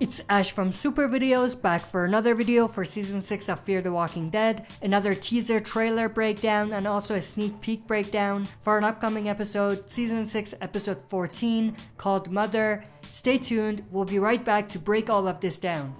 It's Ash from Super Videos back for another video for season 6 of Fear the Walking Dead, another teaser trailer breakdown and also a sneak peek breakdown for an upcoming episode, season 6 episode 14 called Mother. Stay tuned, we'll be right back to break all of this down.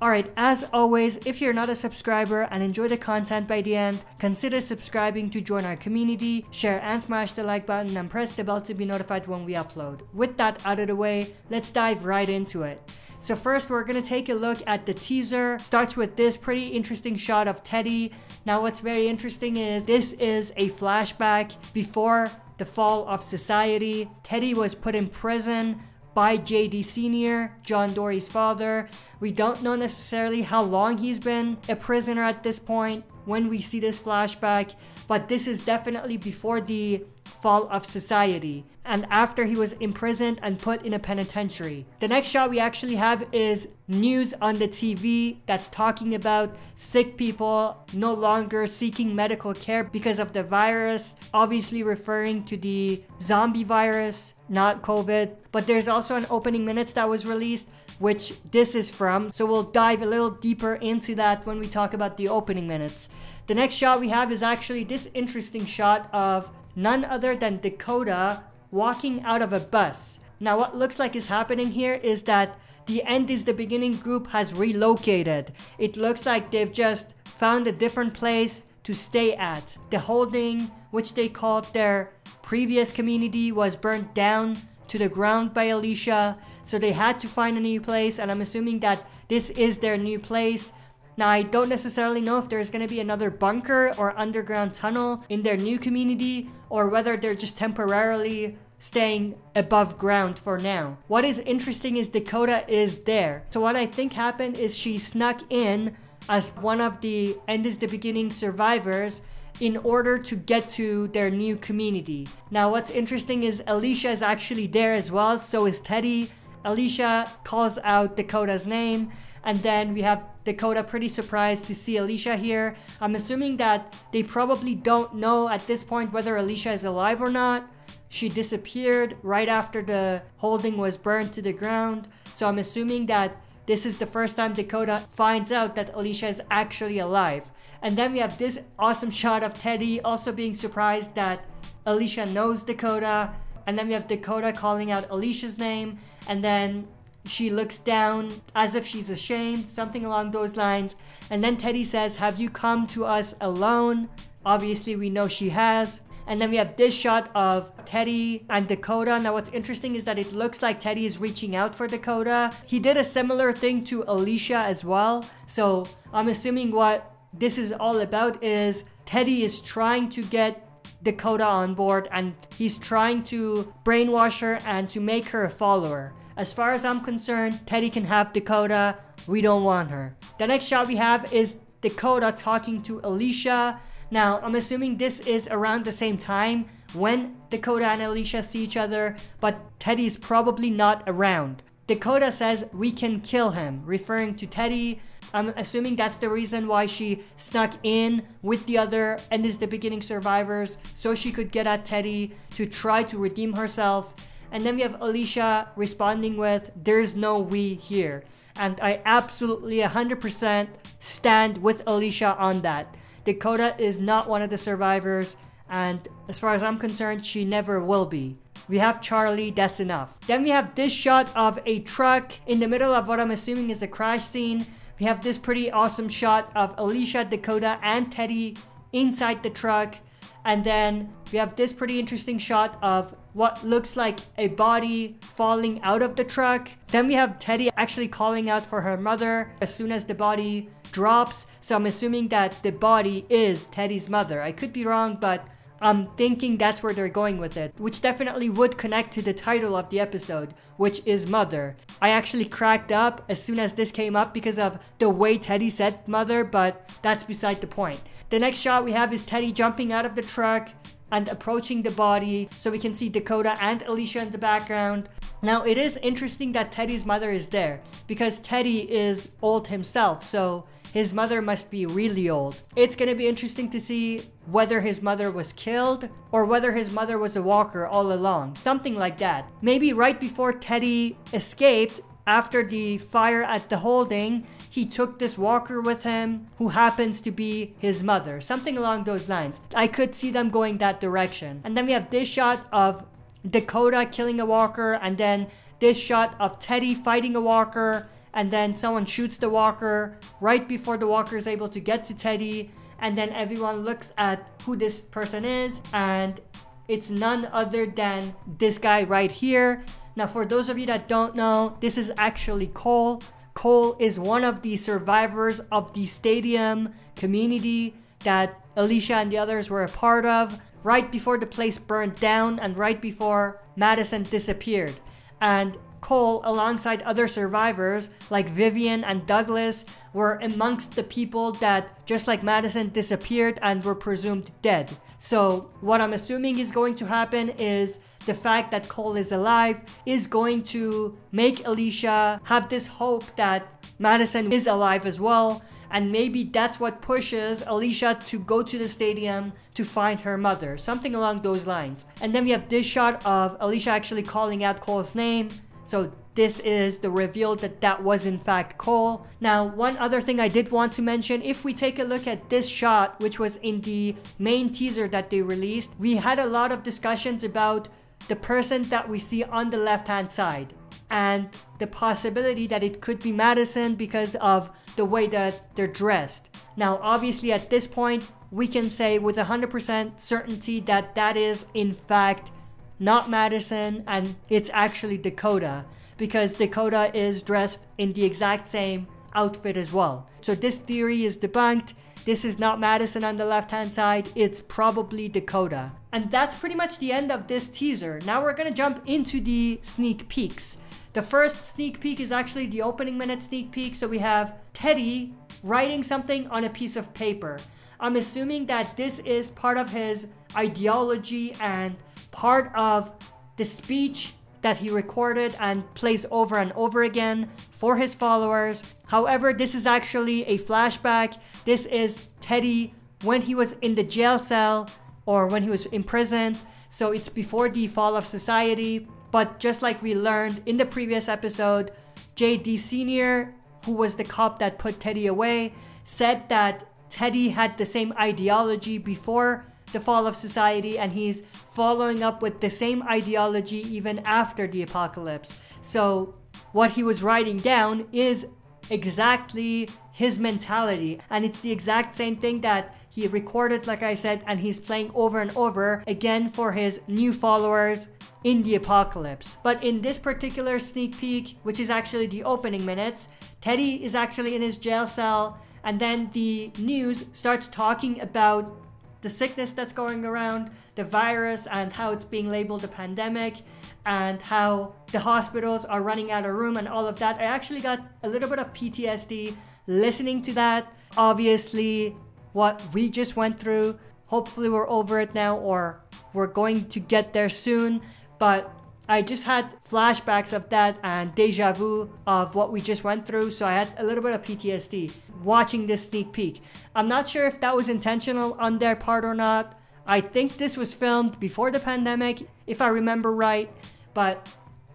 Alright, as always, if you're not a subscriber and enjoy the content by the end, consider subscribing to join our community, share and smash the like button and press the bell to be notified when we upload. With that out of the way, let's dive right into it. So first we're to take a look at the teaser. Starts with this pretty interesting shot of Teddy. Now what's very interesting is this is a flashback before the fall of society. Teddy was put in prison by JD Sr., John Dorie's father. We don't know necessarily how long he's been a prisoner at this point when we see this flashback, but this is definitely before the fall of society and after he was imprisoned and put in a penitentiary. The next shot we actually have is news on the TV that's talking about sick people no longer seeking medical care because of the virus, obviously referring to the zombie virus, not COVID. But there's also an opening minutes that was released which this is from. So we'll dive a little deeper into that when we talk about the opening minutes. The next shot we have is actually this interesting shot of none other than Dakota walking out of a bus. Now what looks like is happening here is that the end is the beginning group has relocated. It looks like they've just found a different place to stay at. The holding, which they called their previous community, was burnt down to the ground by Alicia. So they had to find a new place and I'm assuming that this is their new place. Now, I don't necessarily know if there's going to be another bunker or underground tunnel in their new community or whether they're just temporarily staying above ground for now. What is interesting is Dakota is there. So what I think happened is she snuck in as one of the end is the beginning survivors in order to get to their new community. Now what's interesting is Alicia is actually there as well, so is Teddy. Alicia calls out Dakota's name and then we have Dakota pretty surprised to see Alicia here. I'm assuming that they probably don't know at this point whether Alicia is alive or not. She disappeared right after the holding was burned to the ground. So I'm assuming that this is the first time Dakota finds out that Alicia is actually alive. And then we have this awesome shot of Teddy also being surprised that Alicia knows Dakota. And then we have Dakota calling out Alicia's name. And then she looks down as if she's ashamed, something along those lines. And then Teddy says, Have you come to us alone? Obviously, we know she has. And then we have this shot of Teddy and Dakota. Now, what's interesting is that it looks like Teddy is reaching out for Dakota. He did a similar thing to Alicia as well. So I'm assuming what this is all about is Teddy is trying to get Dakota on board and he's trying to brainwash her and to make her a follower. As far as I'm concerned, Teddy can have Dakota. We don't want her. The next shot we have is Dakota talking to Alicia. Now, I'm assuming this is around the same time when Dakota and Alicia see each other, but Teddy's probably not around. Dakota says we can kill him, referring to Teddy. I'm assuming that's the reason why she snuck in with the other end is the beginning survivors so she could get at Teddy to try to redeem herself. And then we have Alicia responding with, There's no we here. And I absolutely 100% stand with Alicia on that. Dakota is not one of the survivors, and as far as I'm concerned, she never will be. We have Charlie, that's enough. Then we have this shot of a truck in the middle of what I'm assuming is a crash scene. We have this pretty awesome shot of Alicia, Dakota, and Teddy inside the truck. And then we have this pretty interesting shot of what looks like a body falling out of the truck. Then we have Teddy actually calling out for her mother as soon as the body drops. So I'm assuming that the body is Teddy's mother. I could be wrong, but I'm thinking that's where they're going with it, which definitely would connect to the title of the episode, which is Mother. I actually cracked up as soon as this came up because of the way Teddy said Mother, but that's beside the point. The next shot we have is Teddy jumping out of the truck and approaching the body so we can see Dakota and Alicia in the background. Now it is interesting that Teddy's mother is there because Teddy is old himself so his mother must be really old. It's gonna be interesting to see whether his mother was killed or whether his mother was a walker all along. Something like that. Maybe right before Teddy escaped after the fire at the holding, he took this walker with him who happens to be his mother. Something along those lines. I could see them going that direction. And then we have this shot of Dakota killing a walker and then this shot of Teddy fighting a walker and then someone shoots the walker right before the walker is able to get to Teddy and then everyone looks at who this person is and it's none other than this guy right here. Now for those of you that don't know, this is actually Cole. Cole is one of the survivors of the stadium community that Alicia and the others were a part of right before the place burned down and right before Madison disappeared. And Cole, alongside other survivors like Vivian and Douglas, were amongst the people that, just like Madison, disappeared and were presumed dead. So, what I'm assuming is going to happen is the fact that Cole is alive is going to make Alicia have this hope that Madison is alive as well. And maybe that's what pushes Alicia to go to the stadium to find her mother. Something along those lines. And then we have this shot of Alicia actually calling out Cole's name. So this is the reveal that that was in fact Cole. Now, one other thing I did want to mention, if we take a look at this shot, which was in the main teaser that they released, we had a lot of discussions about the person that we see on the left hand side and the possibility that it could be Madison because of the way that they're dressed. Now, obviously, at this point, we can say with 100% certainty that that is, in fact, not Madison and it's actually Dakota because Dakota is dressed in the exact same outfit as well. So, this theory is debunked. This is not Madison on the left hand side, it's probably Dakota. And that's pretty much the end of this teaser. Now we're gonna jump into the sneak peeks. The first sneak peek is actually the opening minute sneak peek. So we have Teddy writing something on a piece of paper. I'm assuming that this is part of his ideology and part of the speech that he recorded and plays over and over again for his followers. However, this is actually a flashback. This is Teddy when he was in the jail cell or when he was imprisoned. So it's before the fall of society. But just like we learned in the previous episode, JD Sr., who was the cop that put Teddy away, said that Teddy had the same ideology before the fall of society and he's following up with the same ideology even after the apocalypse. So, what he was writing down is exactly his mentality, and it's the exact same thing that he recorded, like I said, and he's playing over and over again for his new followers in the apocalypse. But in this particular sneak peek, which is actually the opening minutes, Teddy is actually in his jail cell, and then the news starts talking about the sickness that's going around, the virus, and how it's being labeled a pandemic, and how the hospitals are running out of room, and all of that. I actually got a little bit of PTSD listening to that. Obviously, what we just went through, hopefully, we're over it now, or we're going to get there soon. But I just had flashbacks of that and deja vu of what we just went through, so I had a little bit of PTSD watching this sneak peek. I'm not sure if that was intentional on their part or not. I think this was filmed before the pandemic, if I remember right, but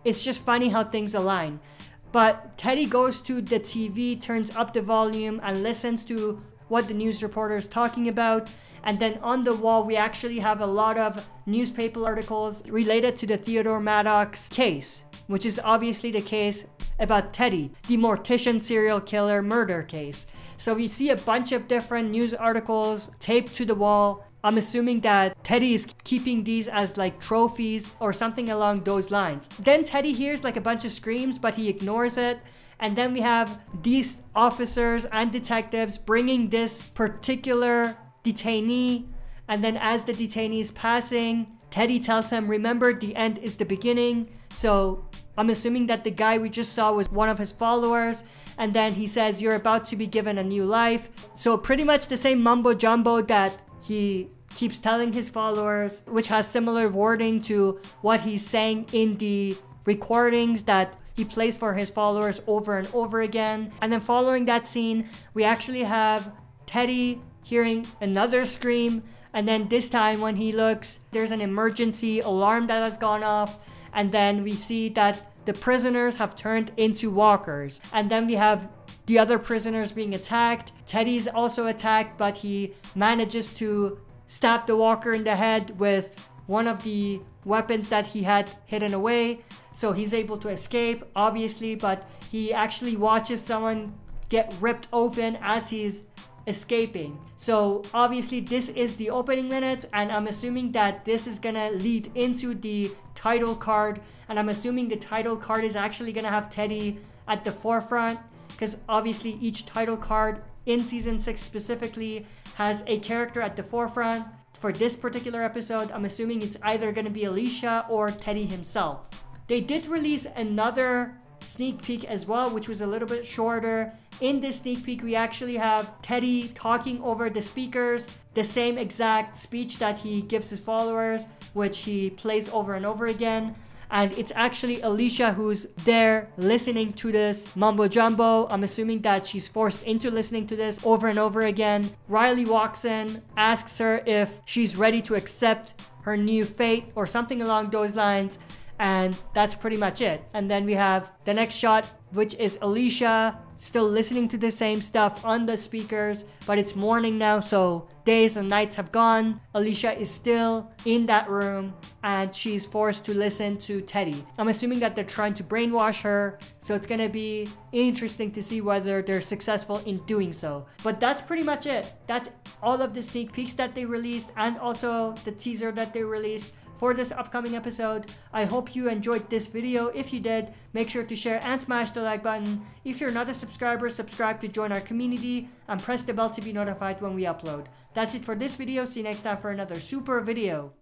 it's just funny how things align. But Teddy goes to the TV, turns up the volume, and listens to what the news reporter is talking about. And then on the wall, we actually have a lot of newspaper articles related to the Theodore Maddox case, which is obviously the case about Teddy, the mortician serial killer murder case. So we see a bunch of different news articles taped to the wall. I'm assuming that Teddy is keeping these as like trophies or something along those lines. Then Teddy hears like a bunch of screams, but he ignores it. And then we have these officers and detectives bringing this particular detainee. And then as the detainee is passing, Teddy tells him, Remember, the end is the beginning. So I'm assuming that the guy we just saw was one of his followers. And then he says, You're about to be given a new life. So, pretty much the same mumbo jumbo that he keeps telling his followers, which has similar wording to what he's saying in the recordings that he plays for his followers over and over again. And then following that scene, we actually have Teddy hearing another scream. And then this time when he looks, there's an emergency alarm that has gone off. And then we see that the prisoners have turned into walkers. And then we have the other prisoners being attacked. Teddy's also attacked, but he manages to stab the walker in the head with one of the weapons that he had hidden away. So he's able to escape, obviously, but he actually watches someone get ripped open as he's escaping. So obviously this is the opening minutes and I'm assuming that this is gonna lead into the title card and I'm assuming the title card is actually gonna have Teddy at the forefront because obviously each title card in season 6 specifically has a character at the forefront. For this particular episode, I'm assuming it's either gonna be Alicia or Teddy himself. They did release another sneak peek as well, which was a little bit shorter. In this sneak peek, we actually have Teddy talking over the speakers, the same exact speech that he gives his followers, which he plays over and over again. And it's actually Alicia who's there listening to this mumbo jumbo. I'm assuming that she's forced into listening to this over and over again. Riley walks in, asks her if she's ready to accept her new fate or something along those lines and that's pretty much it. And then we have the next shot, which is Alicia still listening to the same stuff on the speakers, but it's morning now, so days and nights have gone. Alicia is still in that room and she's forced to listen to Teddy. I'm assuming that they're trying to brainwash her, so it's gonna be interesting to see whether they're successful in doing so. But that's pretty much it. That's all of the sneak peeks that they released and also the teaser that they released for this upcoming episode. I hope you enjoyed this video. If you did, make sure to share and smash the like button. If you're not a subscriber, subscribe to join our community and press the bell to be notified when we upload. That's it for this video. See you next time for another super video.